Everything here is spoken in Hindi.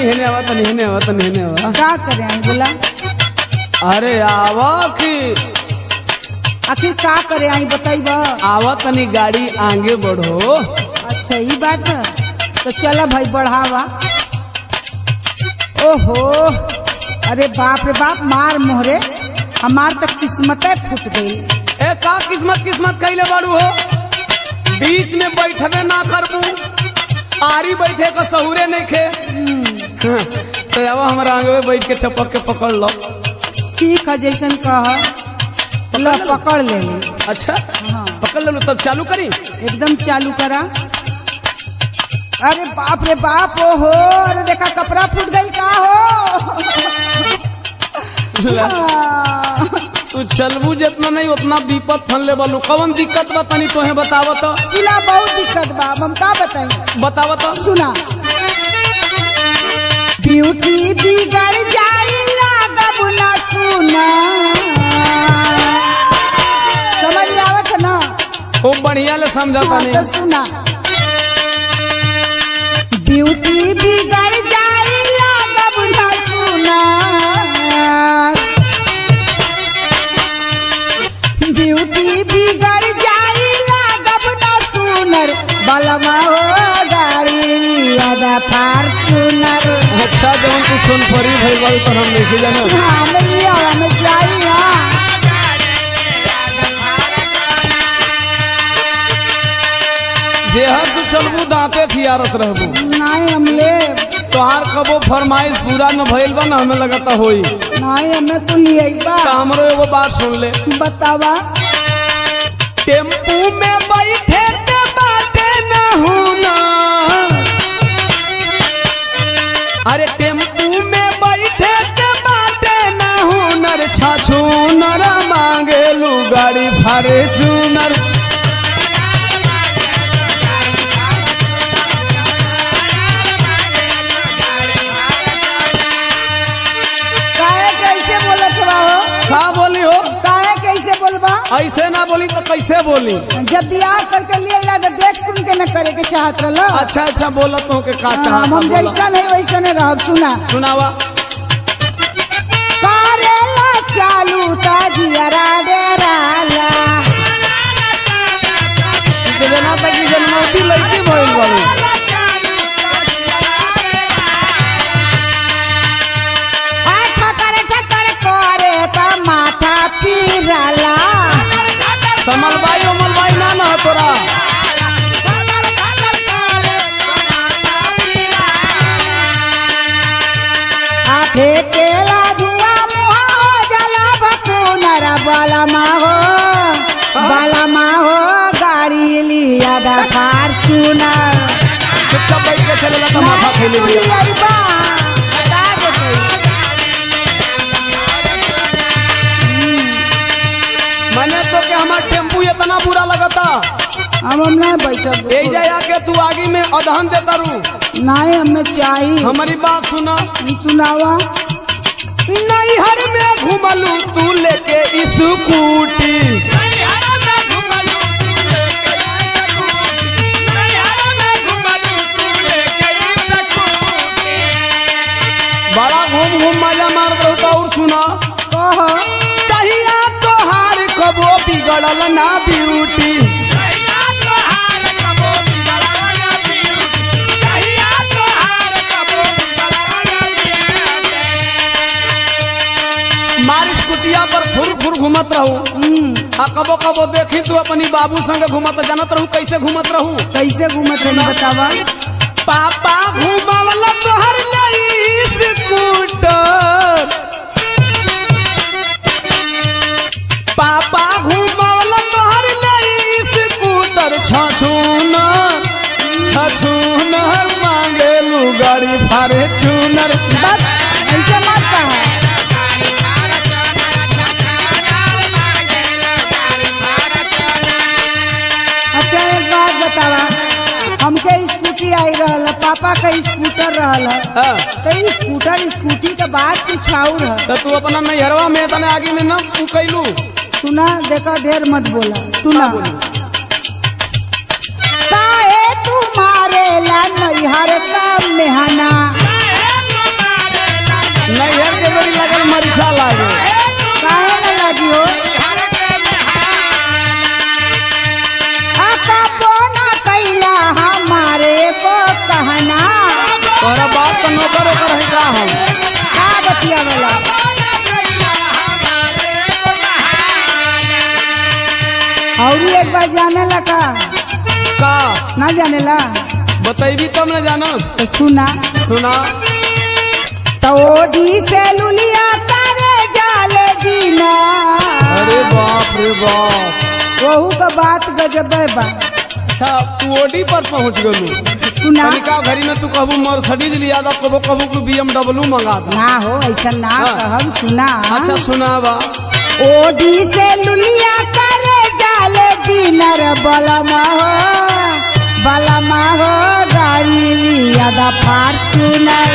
तनी हेने आवा तनी हेने आवा तनी हेने आवा का करे बोला अरे आवा कि आखिर का करे आई बताइब आवा तनी गाड़ी आगे बढ़ो अच्छा ये बात है तो चला भाई बढ़ावा ओहो अरे बाप रे बाप मार मोहरे हमार तक किस्मत फूट गई ए का किस्मत किस्मत कैले बाड़ू हो बीच में बैठबे ना करबू आरी बैठे का सहुरे नहीं खे। हाँ, तो आवा हमारा आगे में बैठ के चपक के पकड़ लो। ठीक है जैसन कह। लो पकड़ ले अच्छा? हाँ। पकड़ ले लो तब चालू करी? एकदम चालू करा। अरे बाप रे बाप ओ हो अरे देखा कपड़ा फूट गई का हाँ। तू चलबू जितना नहीं उतना विपद फन ले बालू। कौन दिक्कत बा तनी तोहे बतावा तो सुना बहुत दिक्कत बा हम का बताई बतावा तो सुना। ब्यूटी बिगड़ जाई लागब ना सुना। समझ आवत ना? खूब बढ़िया ले समझा हाँ, तनी तो सुना। ब्यूटी बिगड़ गाड़ी फार्चूनर। अच्छा जवन तू सुन परी भई बाल तो हम नहीं जाना। हाँ मैं लिया मैं जाई हाँ जेहर तू चलबू दांते थियारत रहबू। नहीं हम ले। तोहार कबो फरमाइश पूरा न भइल बा न हमें लगता होई। नहीं हमें तो लिए बा। तो हमरो एगो बात सुन ले। बतावा। टेंपू बोलत बा हो? का बोली हो। काहे कैसे बोलबा? ऐसे ना बोली तो कैसे बोली? जब बियाह करके लिए ला तो देख सुन के न करे के चाहत रहलो। अच्छा अच्छा बोलत हो के का हाँ, चाहता हम जैसा नहीं वैसा नहीं रहब सुना। सुनावा। करेला चालू ताजियरा डेराला तो जना तक जन्मौती लड़की भइल बाड़ी फार्चूनर चुपचाप बैठ के चलेला माथा फैले बिया मैंने तो के हमार टेंपू इतना बुरा लगता। हम हम नहीं बैठब के तू आगे में अधहन देता रू नहीं हमें चाहिए हमारी बात सुना। सुनावा। नैहर में घुमलू तू लेके स्कूटी बड़ा घूम घूम मज़ा मार रहो तो और सुना। कहिया तोहार कबो बिगड़ल ना ब्यूटी। मार स्कूटिया पर फुर फुर घूमत रहू। आ कबो कबो देखी तू अपनी बाबू संग घूमत जानत रहू कैसे घूमत रहू। कैसे घूमत रही बतावा। पापा घुमावल तोहर नई स्कूटर पापा घुमावल तोहर नई स्कूटर छछून मांगे लू गाड़ी फारे चूनर। बस। पापा का स्कूटर रहल। हाँ, तो स्कूटर स्कूटी के बात कुछ और है तो तू अपना नैहरवा में तने आगे में ना तू कैलू सुना देखा ढेर मत बोला। सुना। का बोली? काहे तू मारेला नैहर का मेहना? तोहरा बाप का नौकर ओकर है का हम का बतिया वाला। और एक बार जाने ला का? का? ना जाने ला। बतैबी तब न जानो? तो सुना। सुना। तो ओढ़ी से लुलिया करे जाले दीना। अरे बाप रे बाप। वहू का बात गजब बा। अच्छा तू ओडी पर पहुँच गलू। सुना। का घड़ी में तू कहू मर्सिडीज लिया दा कबो कबू तू बी बीएमडब्ल्यू मंगा दा। ना हो ऐसा ना हाँ। कहब सुना। अच्छा सुनावा ओढ़ी से लुलिया करे जाले डिनर बलमा हो बलमा हो गाड़ी लिया फार्चूनर